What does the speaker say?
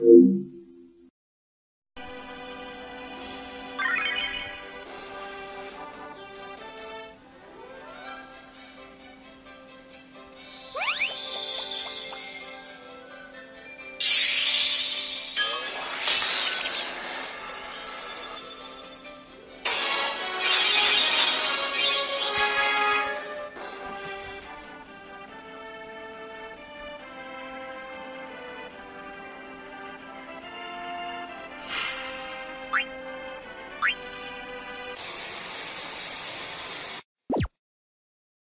Música